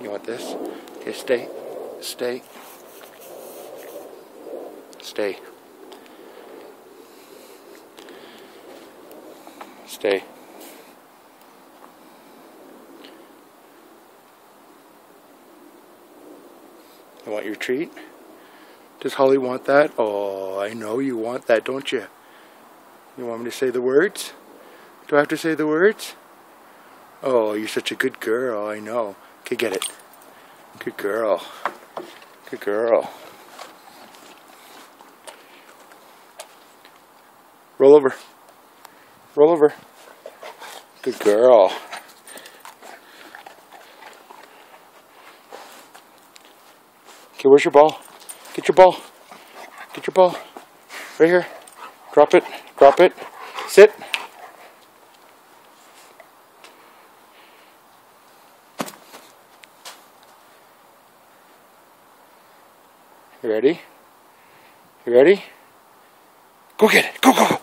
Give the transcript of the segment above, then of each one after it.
You want this? Okay, stay. Stay. Stay. Stay. You want your treat? Does Holly want that? Oh, I know you want that, don't you? You want me to say the words? Do I have to say the words? Oh, you're such a good girl, I know. Get it. Good girl. Good girl. Roll over. Roll over. Good girl. Okay, where's your ball? Get your ball. Get your ball. Right here. Drop it. Drop it. Sit. Ready? You ready? Go get it. Go, go, go.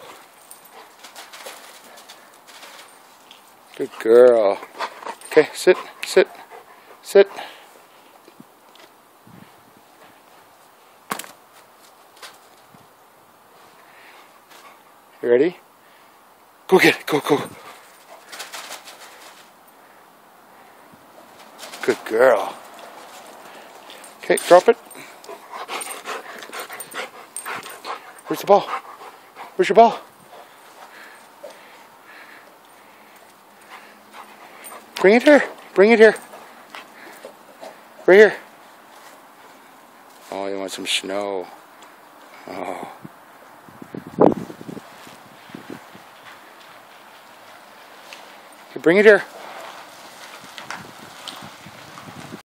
Good girl. Okay, sit, sit, sit. You ready? Go get it. Go, go. Good girl. Okay, drop it. Where's the ball? Where's your ball? Bring it here. Bring it here. Right here. Oh, you want some snow. Oh. Okay, bring it here.